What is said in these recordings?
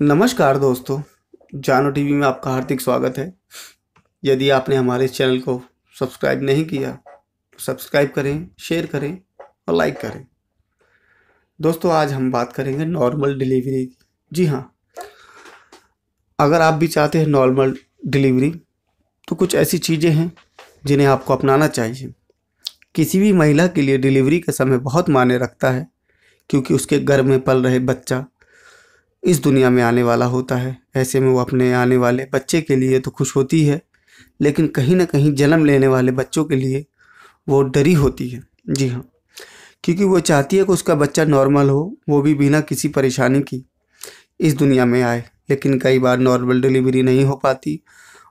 नमस्कार दोस्तों, जानो टीवी में आपका हार्दिक स्वागत है। यदि आपने हमारे चैनल को सब्सक्राइब नहीं किया तो सब्सक्राइब करें, शेयर करें और लाइक करें। दोस्तों, आज हम बात करेंगे नॉर्मल डिलीवरी की। जी हाँ अगर आप भी चाहते हैं नॉर्मल डिलीवरी तो कुछ ऐसी चीज़ें हैं जिन्हें आपको अपनाना चाहिए। किसी भी महिला के लिए डिलीवरी का समय बहुत मायने रखता है, क्योंकि उसके घर में पल रहे बच्चा इस दुनिया में आने वाला होता है। ऐसे में वो अपने आने वाले बच्चे के लिए तो खुश होती है, लेकिन कहीं ना कहीं जन्म लेने वाले बच्चों के लिए वो डरी होती है। जी हाँ क्योंकि वो चाहती है कि उसका बच्चा नॉर्मल हो, वो भी बिना किसी परेशानी की इस दुनिया में आए, लेकिन कई बार नॉर्मल डिलीवरी नहीं हो पाती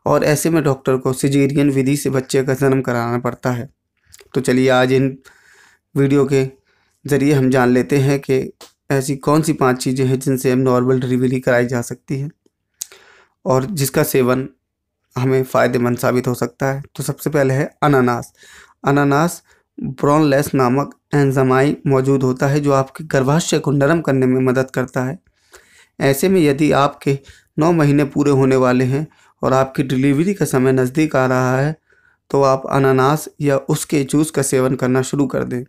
और ऐसे में डॉक्टर को सिजेरियन विधि से बच्चे का जन्म कराना पड़ता है। तो चलिए आज इन वीडियो के ज़रिए हम जान लेते हैं कि ऐसी कौन सी पाँच चीज़ें हैं जिनसे हम नॉर्मल डिलीवरी कराई जा सकती है? और जिसका सेवन हमें फ़ायदेमंद साबित हो सकता है तो सबसे पहले है अनानास। अनानास ब्रॉनलेस नामक एंजमाई मौजूद होता है जो आपके गर्भाशय को नरम करने में मदद करता है। ऐसे में यदि आपके नौ महीने पूरे होने वाले हैं और आपकी डिलीवरी का समय नज़दीक आ रहा है तो आप अनानास या उसके जूस का सेवन करना शुरू कर दें।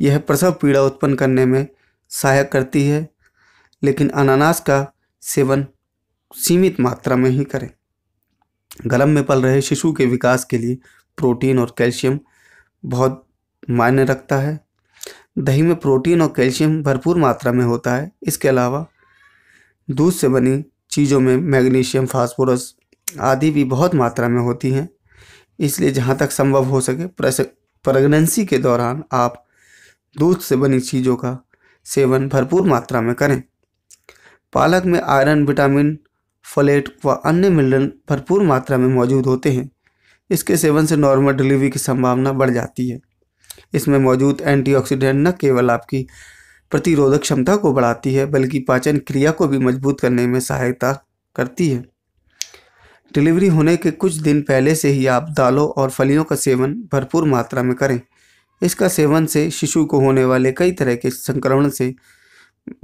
यह प्रसव पीड़ा उत्पन्न करने में सहायक करती है, लेकिन अनानास का सेवन सीमित मात्रा में ही करें। गलम में पल रहे शिशु के विकास के लिए प्रोटीन और कैल्शियम बहुत मायने रखता है। दही में प्रोटीन और कैल्शियम भरपूर मात्रा में होता है। इसके अलावा दूध से बनी चीज़ों में मैग्नीशियम, फास्फोरस आदि भी बहुत मात्रा में होती हैं। इसलिए जहाँ तक संभव हो सके प्रेगनेंसी के दौरान आप दूध से बनी चीज़ों का सेवन भरपूर मात्रा में करें। पालक में आयरन, विटामिन, फलेट व अन्य मिनरल भरपूर मात्रा में मौजूद होते हैं। इसके सेवन से नॉर्मल डिलीवरी की संभावना बढ़ जाती है। इसमें मौजूद एंटीऑक्सीडेंट न केवल आपकी प्रतिरोधक क्षमता को बढ़ाती है, बल्कि पाचन क्रिया को भी मज़बूत करने में सहायता करती है। डिलीवरी होने के कुछ दिन पहले से ही आप दालों और फलियों का सेवन भरपूर मात्रा में करें। इसका सेवन से शिशु को होने वाले कई तरह के संक्रमण से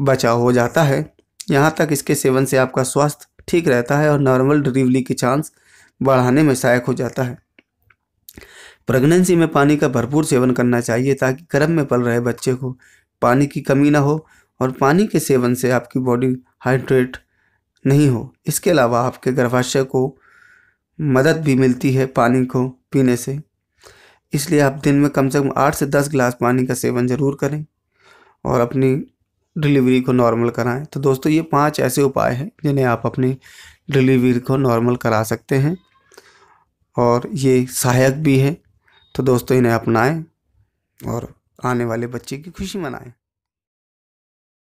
बचाव हो जाता है। यहाँ तक इसके सेवन से आपका स्वास्थ्य ठीक रहता है और नॉर्मल डिलीवरी के चांस बढ़ाने में सहायक हो जाता है। प्रेगनेंसी में पानी का भरपूर सेवन करना चाहिए ताकि गर्भ में पल रहे बच्चे को पानी की कमी ना हो और पानी के सेवन से आपकी बॉडी हाइड्रेट नहीं हो। इसके अलावा आपके गर्भाशय को मदद भी मिलती है पानी को पीने से। इसलिए आप दिन में कम से कम आठ से दस गिलास पानी का सेवन ज़रूर करें और अपनी डिलीवरी को नॉर्मल कराएँ। तो दोस्तों, ये पाँच ऐसे उपाय हैं जिन्हें आप अपनी डिलीवरी को नॉर्मल करा सकते हैं और ये सहायक भी है। तो दोस्तों, इन्हें अपनाएँ और आने वाले बच्चे की खुशी मनाएँ।